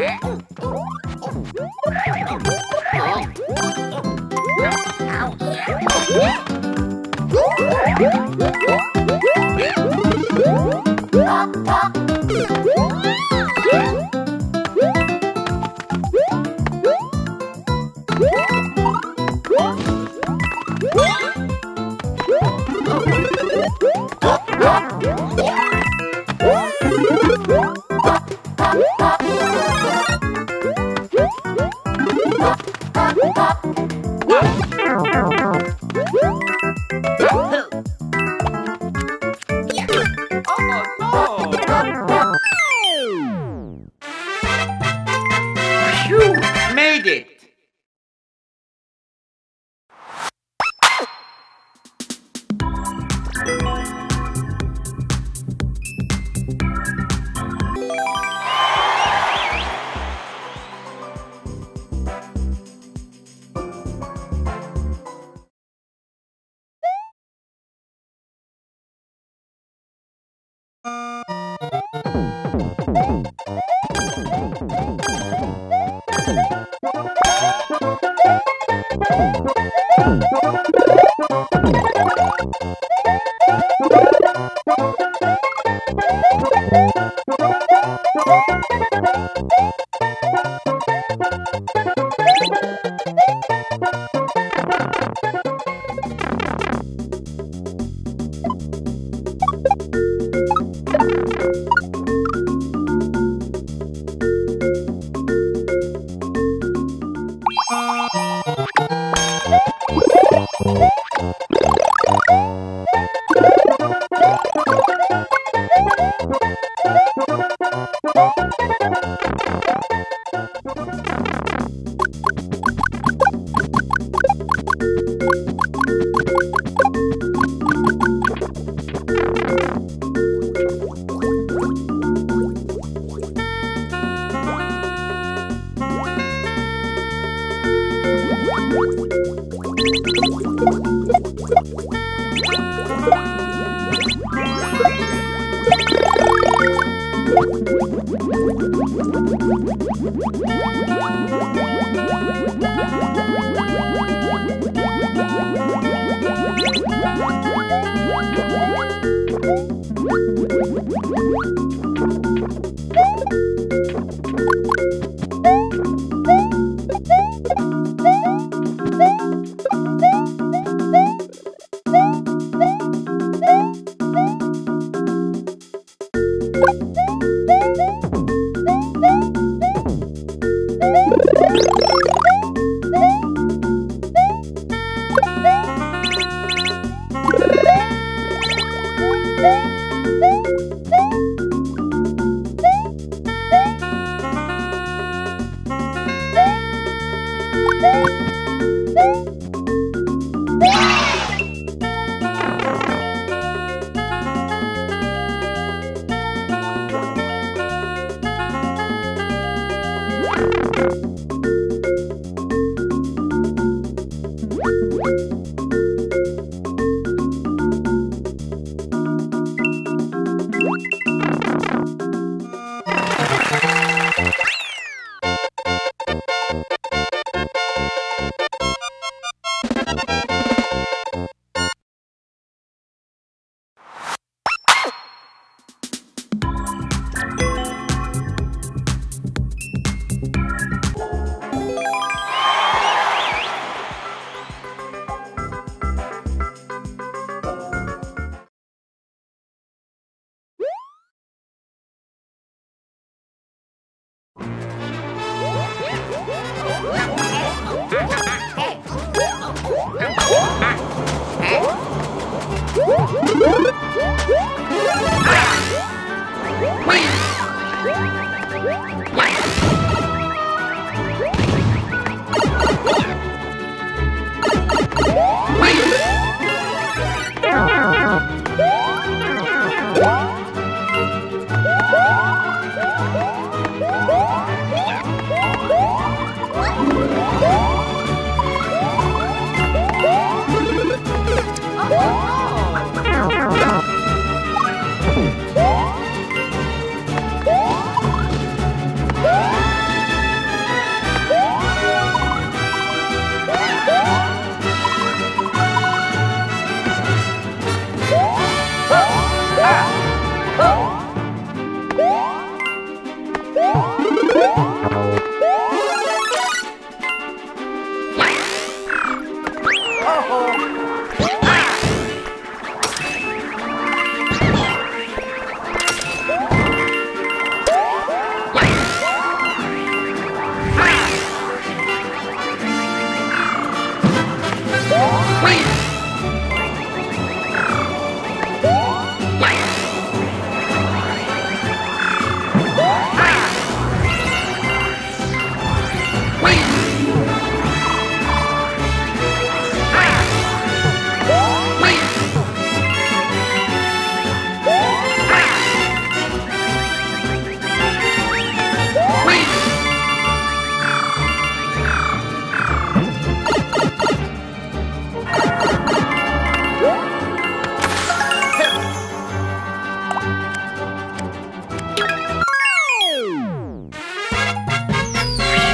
どどっち? Bye.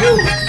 Woo!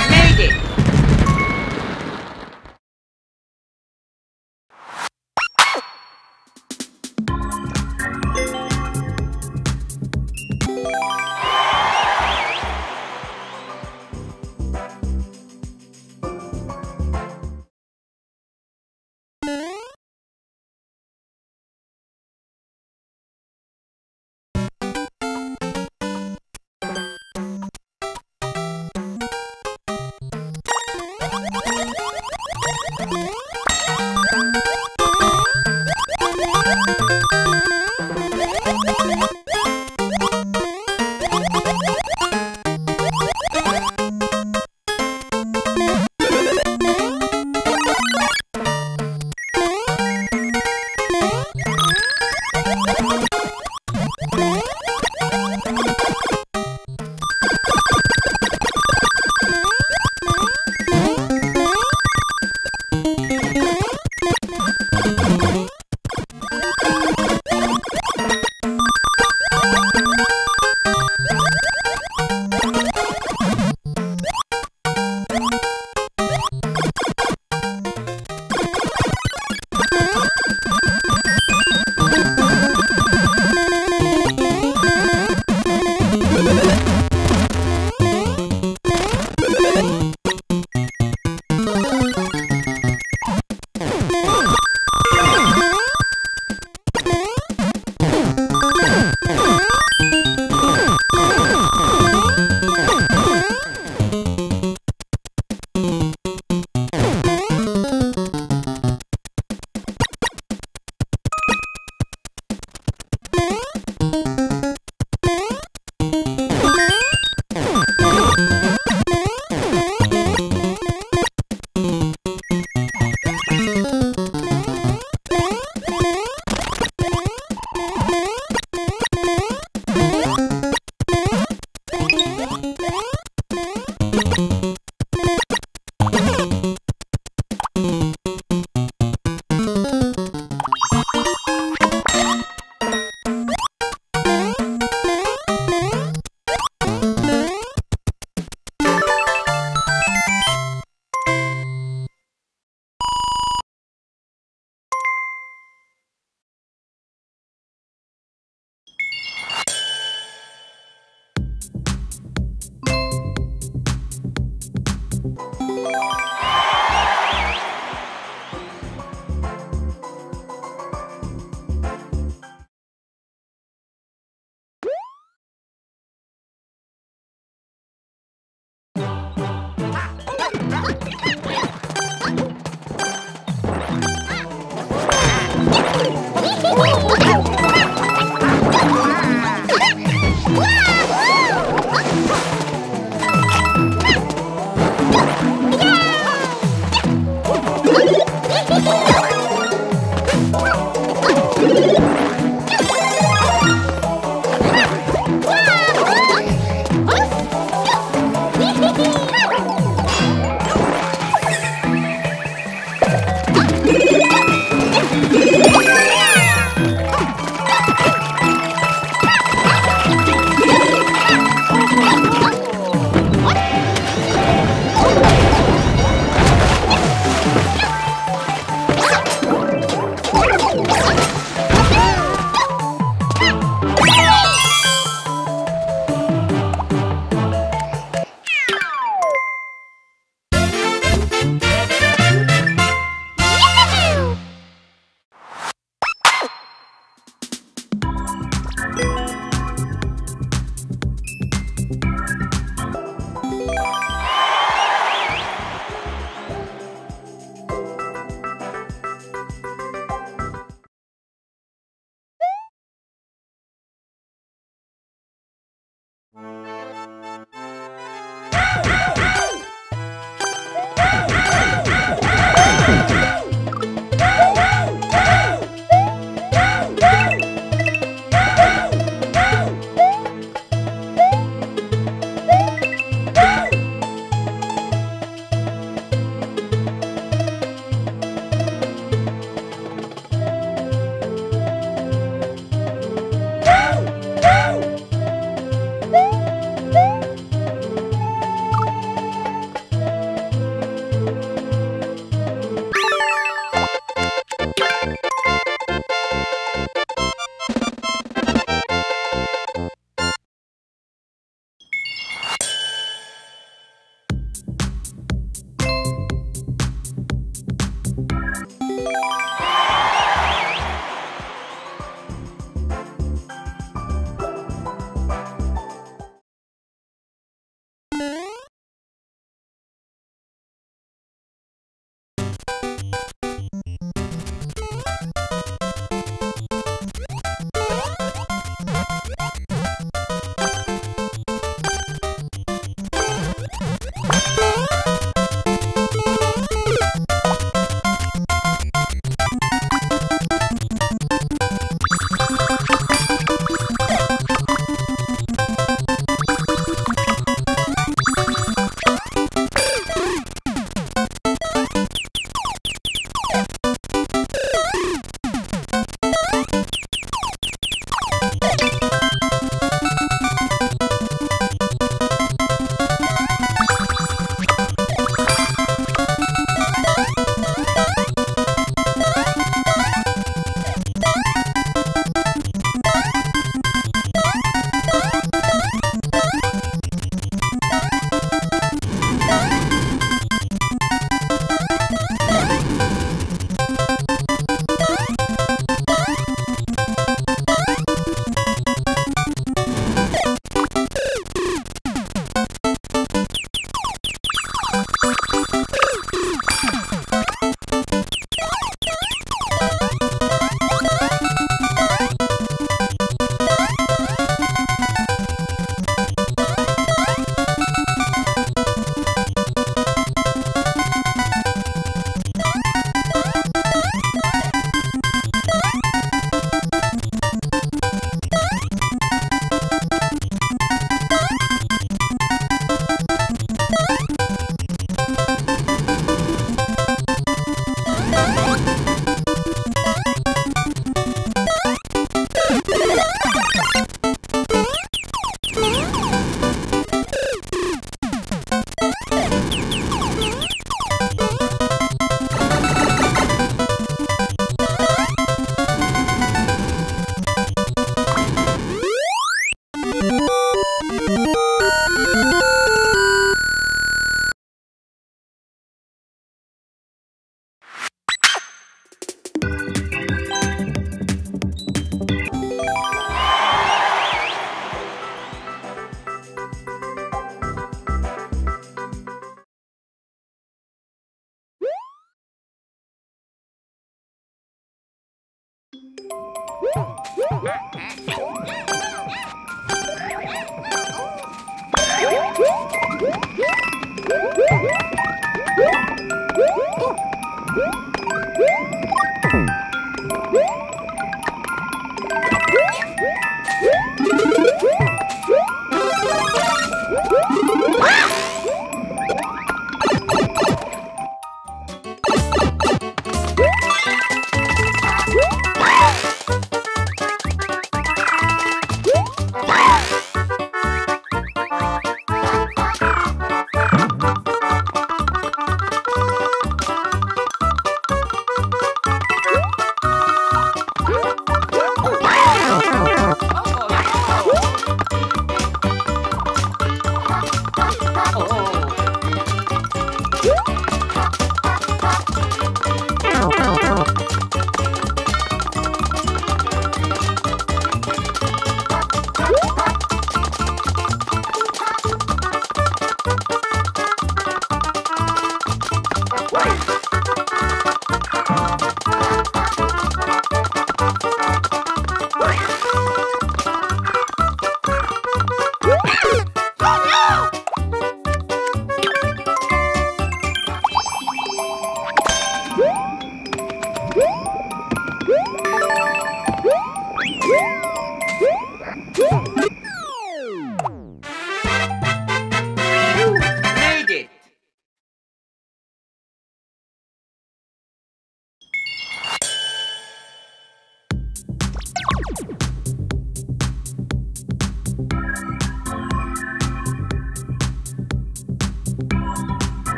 Uh-huh.